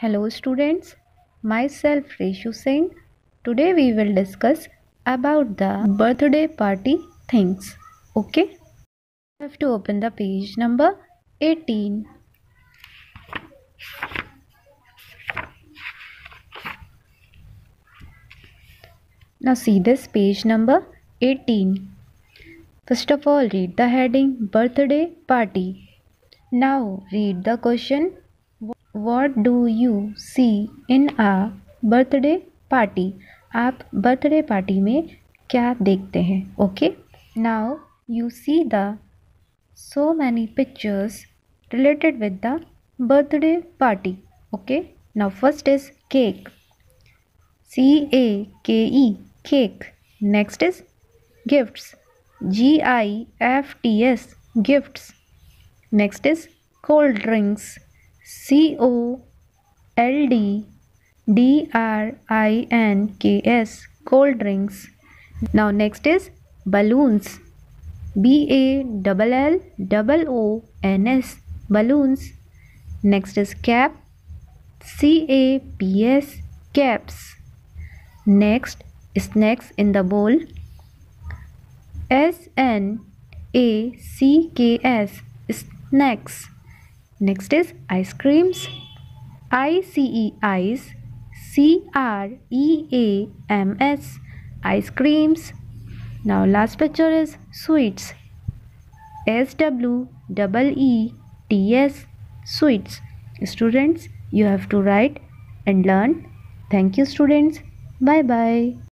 Hello students, myself Reshu Singh. Today we will discuss about the birthday party things. Okay? You have to open the page number 18. Now see this page number 18. First of all read the heading birthday party. Now read the question what do you see in a birthday party आप birthday party में क्या देखते हैं? Okay now you see the so many pictures related with the birthday party okay now first is cake C A K E cake next is gifts G I F T S gifts next is cold drinks C O L D D R I N K S cold drinks. Now next is balloons. B A L L double O N S balloons. Next is cap. C A P S caps. Next snacks in the bowl. S N A C K S snacks. Next is ice creams. I C E ice. C R E A M S ice creams. Now last picture is sweets. S W E E T S sweets. Students, you have to write and learn. Thank you students. Bye bye.